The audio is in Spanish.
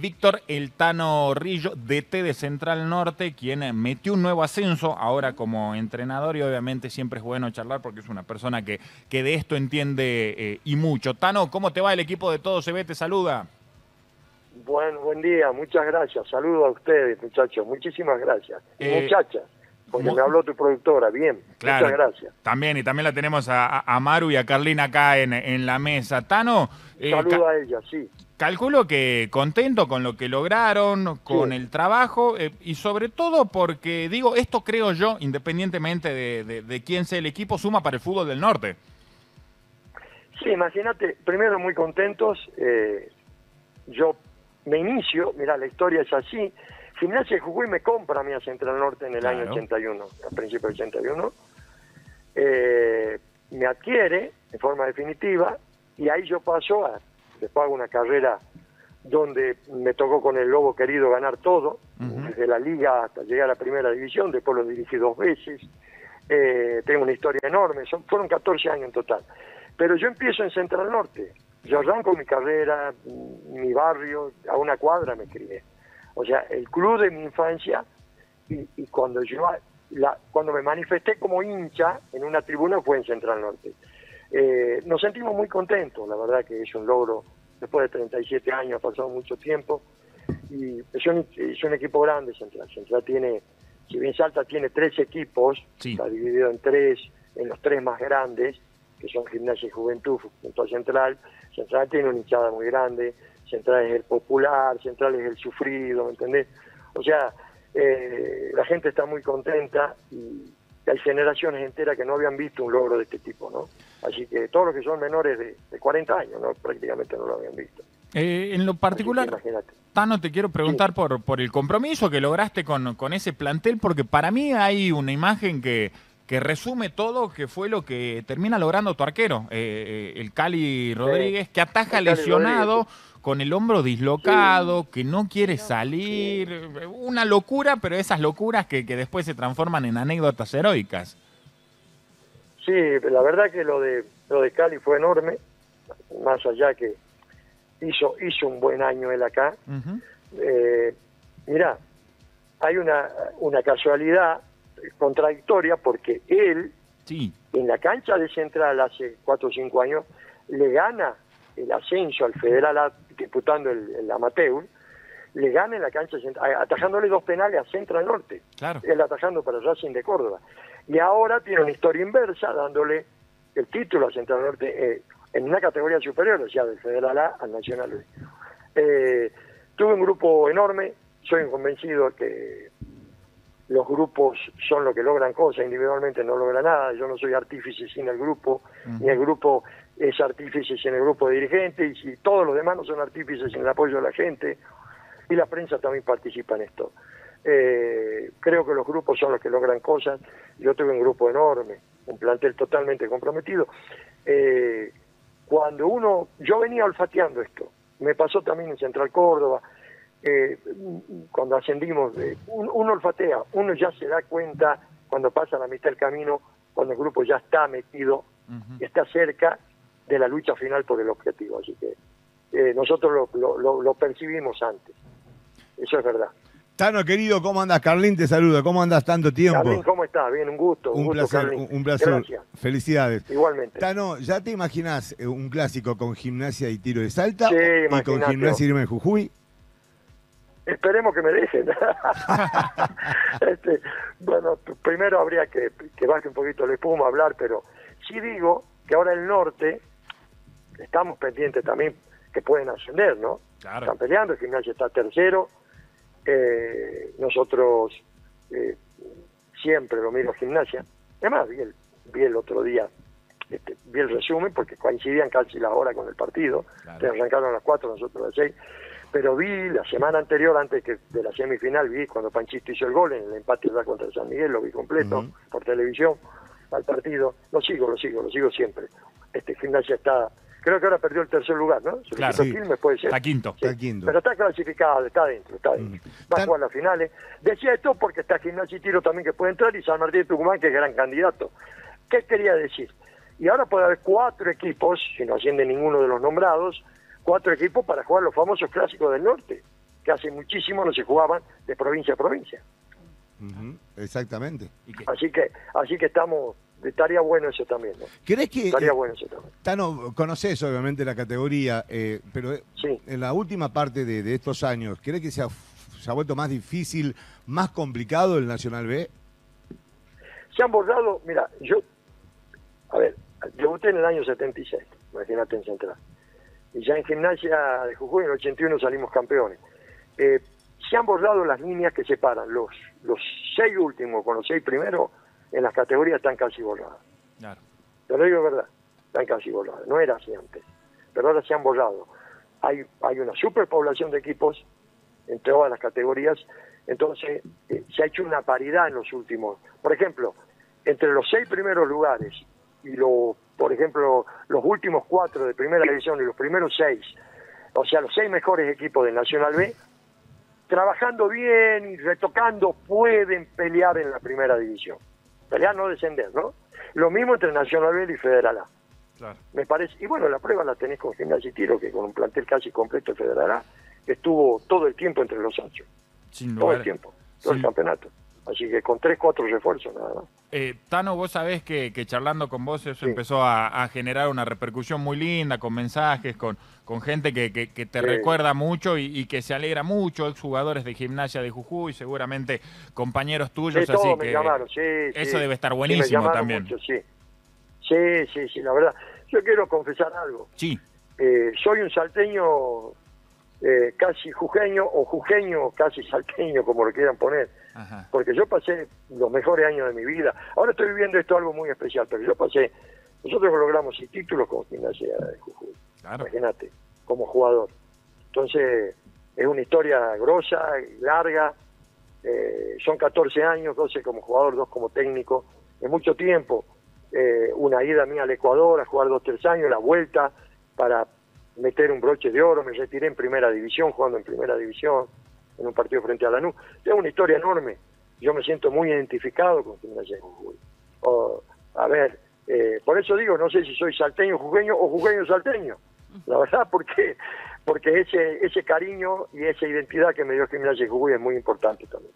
Víctor Eltano Rillo, DT de Central Norte, quien metió un nuevo ascenso ahora como entrenador y obviamente siempre es bueno charlar porque es una persona que, que de esto entiende eh, y mucho. Tano, ¿cómo te va el equipo de Todo Se Ve? Te saluda. Buen, buen día, muchas gracias. Saludo a ustedes, muchachos. Muchísimas gracias. Eh, Muchachas, porque me habló tu productora. Bien, Claro, muchas gracias. También, y también la tenemos a, a- Maru y a Carlina acá en, en la mesa. Tano, eh, Saludo ca- a ella, sí. calculo que contento con lo que lograron, con Sí. el trabajo eh, y sobre todo porque, digo, esto creo yo, independientemente de, de- de quién sea el equipo, suma para el fútbol del norte. Sí, imagínate, primero muy contentos. eh, yo me inicio, mira, la historia es así. Gimnasia de Jujuy me compra a mí a Central Norte en el Claro. año 81, a principios del 81. Eh, me adquiere en forma definitiva y ahí yo paso a, después hago una carrera donde me tocó con el Lobo Querido ganar todo, desde la liga hasta llegar a la primera división, después lo dirigí dos veces, Eh, tengo una historia enorme, son, fueron 14 años en total. Pero yo empiezo en Central Norte, yo arranco mi carrera, mi barrio, a una cuadra me crié. O sea, el club de mi infancia, y, y cuando yo la- cuando me manifesté como hincha en una tribuna fue en Central Norte. Eh, nos sentimos muy contentos, la verdad que es un logro, después de 37 años, ha pasado mucho tiempo, y es un, es un equipo grande Central. Central tiene, si bien Salta tiene tres equipos, Sí. está dividido en tres, en los tres más grandes, que son Gimnasia y Juventud junto a Central. Central tiene una hinchada muy grande, Central es el popular, Central es el sufrido, ¿me entendés? O sea, eh, la gente está muy contenta y hay generaciones enteras que no habían visto un logro de este tipo, ¿no? Así que todos los que son menores de, de 40 años, ¿no? Prácticamente no lo habían visto. Eh, en lo particular. Tano, te quiero preguntar por, por el compromiso que lograste con, con ese plantel, porque para mí hay una imagen que, que resume todo, que fue lo que termina logrando tu arquero, eh, eh, el Cali Rodríguez, que ataja lesionado, Rodríguez. con el hombro dislocado, que no quiere salir, una locura, pero esas locuras que, que después se transforman en anécdotas heroicas. Sí, la verdad que lo de lo de Cali fue enorme, más allá que hizo hizo un buen año él acá. Ujú. Eh, mira, hay una, una casualidad contradictoria porque él Sí, en la cancha de Central hace cuatro o cinco años le gana el ascenso al Federal A, disputando el, el amateur, le gana en la cancha de Central, atajándole dos penales a Central Norte claro. él atajando para Racing de Córdoba. Y ahora tiene una historia inversa, dándole el título a Central Norte eh, en una categoría superior, o sea, del Federal A al Nacional B. Eh, tuve un grupo enorme, soy un convencido que los grupos son lo que logran cosas, individualmente no logra nada, yo no soy artífice sin el grupo, ni el grupo es artífice sin el grupo de dirigentes, y si todos los demás no son artífices sin el apoyo de la gente, y la prensa también participa en esto. Eh, creo que los grupos son los que logran cosas. Yo tuve un grupo enorme, un plantel totalmente comprometido. Eh, cuando uno, yo venía olfateando esto, me pasó también en Central Córdoba, eh, cuando ascendimos, eh, un- uno olfatea, uno ya se da cuenta cuando pasa la mitad del camino, cuando el grupo ya está metido, está cerca de la lucha final por el objetivo. Así que eh, nosotros lo, lo- lo- lo percibimos antes. Eso es verdad. Tano, querido, ¿cómo andas? Carlín te saluda. ¿Cómo andas tanto tiempo? Carlín, ¿cómo estás? Bien, un gusto. Un, un gusto, placer, Carlín. un, placer. Gracias. Felicidades. Igualmente. Tano, ¿ya te imaginas eh, un clásico con gimnasia y tiro de salta? Sí, y con gimnasia y Irma de Jujuy. Esperemos que me dejen. Este, bueno, primero habría que, que baje un poquito la espuma, hablar, pero sí digo que ahora el norte, estamos pendientes también que pueden ascender, ¿no? Claro. Están peleando, el gimnasio está tercero. Eh, nosotros eh, siempre lo miro gimnasia. Además, vi el, vi el otro día, este, vi el resumen porque coincidían casi las horas con el partido. Claro. Que arrancaron a las 4, nosotros a las 6. Pero vi la semana anterior, antes que de la semifinal, vi cuando Panchito hizo el gol en el empate ya contra San Miguel, lo vi completo por televisión al partido. Lo sigo, lo sigo, lo sigo siempre. Este gimnasia está, creo que ahora perdió el tercer lugar, ¿no? Se Claro. quitó Sí. Quilmes, puede ser. Está quinto. Sí, Está quinto. Pero está clasificado, está dentro, está dentro. Va a jugar las finales. Decía esto porque está Gimnasia y Tiro también que puede entrar y San Martín de Tucumán que es gran candidato. ¿Qué quería decir? Y ahora puede haber cuatro equipos, si no asciende ninguno de los nombrados, cuatro equipos para jugar los famosos clásicos del norte. que hace muchísimo no se jugaban de provincia a provincia. Exactamente. Y Así que, así que estamos, estaría bueno eso también, ¿no? ¿Crees que, Estaría eh, bueno eso también. Tano, conoces obviamente la categoría, eh, pero eh, Sí. en la última parte de, de estos años, ¿crees que se ha, se ha vuelto más difícil, más complicado el Nacional B? Se han bordado, mira, yo, a ver, debuté en el año 76, imagínate en Central. Y ya en gimnasia de Jujuy en el 81 salimos campeones. Eh, se han bordado las líneas que separan los, los seis últimos con los seis primeros en las categorías están casi borradas. claro. Te lo digo verdad, están casi borradas. No era así antes, pero ahora se han borrado. Hay, hay una superpoblación de equipos en todas las categorías, entonces eh, se ha hecho una paridad en los últimos. Por ejemplo, entre los seis primeros lugares y los, por ejemplo, los últimos cuatro de primera división y los primeros seis, o sea, los seis mejores equipos del Nacional B, trabajando bien y retocando pueden pelear en la primera división. Pelear no descender, ¿no? Lo mismo entre Nacional B y Federal A Claro. me parece. Y bueno, la prueba la tenés con Gimnasia y Tiro, que con un plantel casi completo de Federal A, estuvo todo el tiempo entre los ocho. Sin Todo lugar. el tiempo. Todo el campeonato. Así que con tres, cuatro refuerzos nada más. Eh, Tano, vos sabés que, que charlando con vos eso Sí. empezó a, a generar una repercusión muy linda, con mensajes, con, con gente que, que- que te Sí. recuerda mucho y, y que se alegra mucho, exjugadores de gimnasia de Jujuy, seguramente compañeros tuyos, Sí, así que llamaron, eso debe estar buenísimo también. mucho, sí. sí, sí, sí, la verdad. Yo quiero confesar algo. Sí, Eh, soy un salteño eh, casi jujeño o jujeño casi salteño, como lo quieran poner. Ajá, porque yo pasé los mejores años de mi vida. Ahora estoy viviendo esto algo muy especial, pero yo pasé, nosotros logramos seis títulos con Gimnasia de Jujuy, claro. imagínate, como jugador. Entonces, es una historia grosa larga, eh, son 14 años, 12 como jugador, 2 como técnico, es mucho tiempo. Eh, una ida mía al Ecuador a jugar 2 3 años, la vuelta para meter un broche de oro, me retiré en primera división, jugando en primera división, en un partido frente a Lanús. Es una historia enorme. Yo me siento muy identificado con Gimnasia de Jujuy. A ver, eh, por eso digo, no sé si soy salteño jujeño o jujeño salteño. La verdad, porque porque ese ese cariño y esa identidad que me dio Gimnasia de Jujuy es muy importante también.